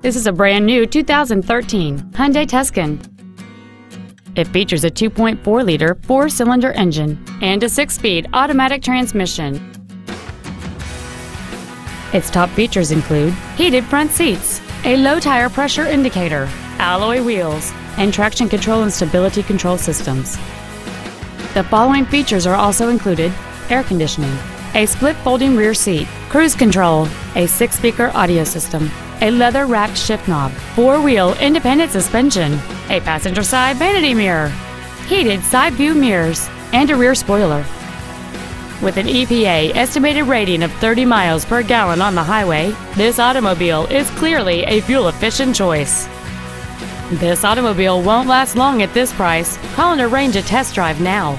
This is a brand new 2013 Hyundai Tucson. It features a 2.4-liter four-cylinder engine and a six-speed automatic transmission. Its top features include heated front seats, a low tire pressure indicator, alloy wheels, and traction control and stability control systems. The following features are also included air conditioning, a split folding rear seat, cruise control, a six speaker audio system, a leather wrapped shift knob, four wheel independent suspension, a passenger side vanity mirror, heated side view mirrors, and a rear spoiler. With an EPA estimated rating of 30 miles per gallon on the highway, this automobile is clearly a fuel efficient choice. This automobile won't last long at this price. Call and arrange a test drive now.